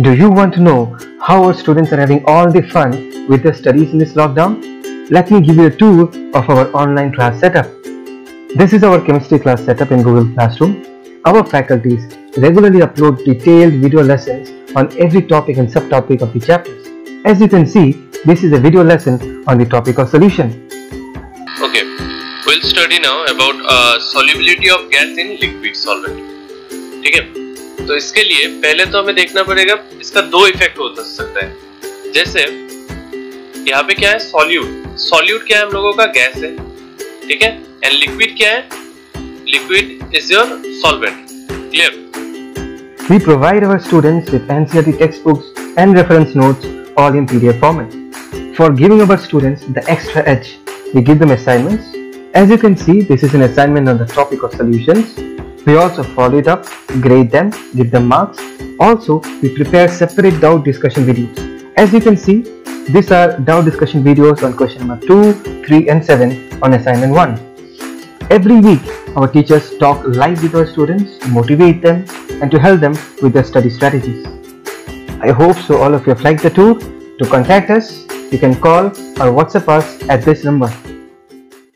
Do you want to know how our students are having all the fun with their studies in this lockdown? Let me give you a tour of our online class setup. This is our chemistry class setup in Google Classroom. Our faculties regularly upload detailed video lessons on every topic and subtopic of the chapters. As you can see, this is a video lesson on the topic of solution. Okay, we'll study now about uh, solubility of gas in liquid solvent. Okay. तो इसके लिए पहले तो हमें देखना पड़ेगा इसका दो इफ़ेक्ट हो सकता है जैसे यहाँ पे क्या है सॉल्यूट सॉल्यूट क्या है हम लोगों का गैस है ठीक है एंड लिक्विड क्या है liquid is your solvent clear We provide our students with NCERT textbooks and reference notes all in PDF format. For giving our students the extra edge, we give them assignments. As you can see, this is an assignment on the topic of solutions. We also follow it up, grade them, give them marks. Also, we prepare separate doubt discussion videos. As you can see, these are doubt discussion videos on question number 2, 3 and 7 on assignment 1. Every week, our teachers talk live with our students to motivate them and to help them with their study strategies. I hope so all of you have liked the tour. To contact us, you can call or WhatsApp us at this number